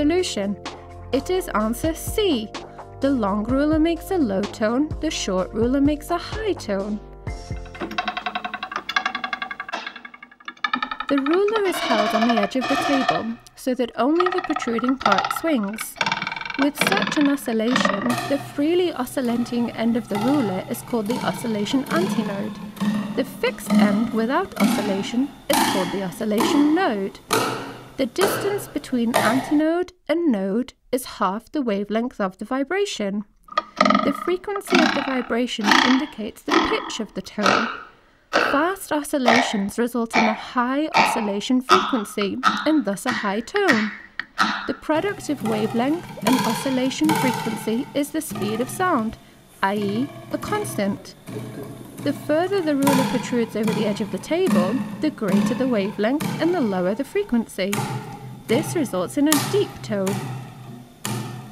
solution. It is answer C. The long ruler makes a low tone, the short ruler makes a high tone. The ruler is held on the edge of the table so that only the protruding part swings. With such an oscillation, the freely oscillating end of the ruler is called the oscillation antinode. The fixed end without oscillation is called the oscillation node. The distance between antinode and node is half the wavelength of the vibration. The frequency of the vibration indicates the pitch of the tone. Fast oscillations result in a high oscillation frequency and thus a high tone. The product of wavelength and oscillation frequency is the speed of sound, i.e. a constant. The further the ruler protrudes over the edge of the table, the greater the wavelength and the lower the frequency. This results in a deep tone.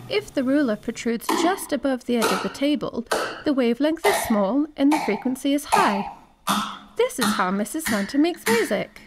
If the ruler protrudes just above the edge of the table, the wavelength is small and the frequency is high. This is how Mrs. Santa makes music.